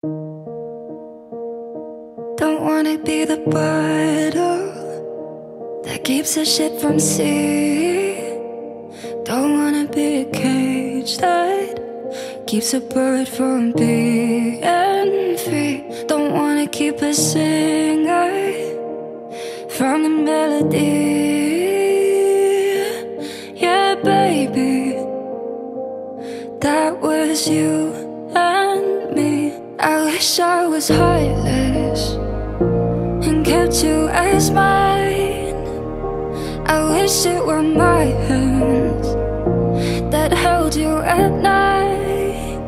Don't wanna be the bottle that keeps the shit from sea. Don't wanna be a cage that keeps a bird from being free. Don't wanna keep a singer from the melody. Yeah, baby, that was you and. I wish I was heartless and kept you as mine. I wish it were my hands that held you at night.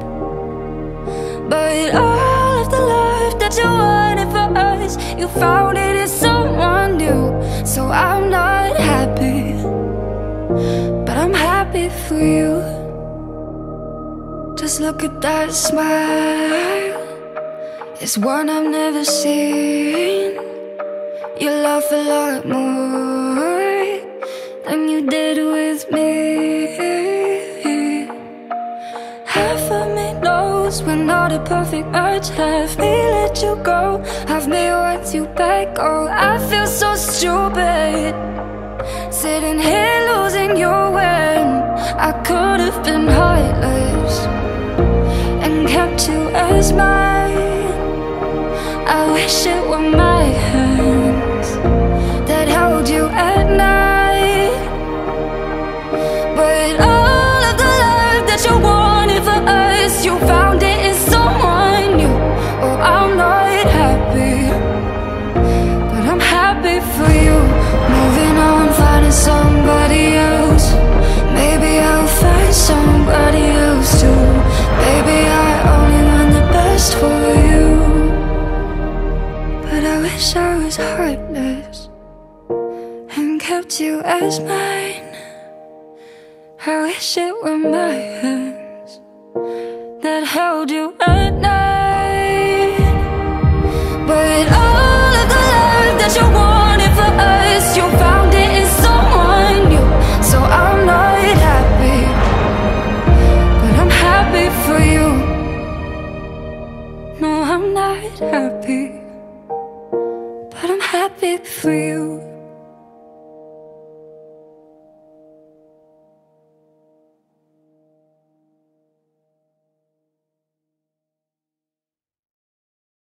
But all of the love that you wanted for us, you found it in someone new. So I'm not Just look at that smile. It's one I've never seen. You laugh a lot more than you did with me. Half of me knows we're not a perfect match. Have me let you go, have me want you back. Oh, I feel so stupid. Sitting here losing you when I could have been you as mine. I wish it were my hands that held you at night. But all of the love that you wanted was heartless and kept you as mine. I wish it were my hands that held you at night. But all of the love that you wanted for us, you found it in someone new. So I'm not happy, but I'm happy for you. No, I'm not happy, happy for you.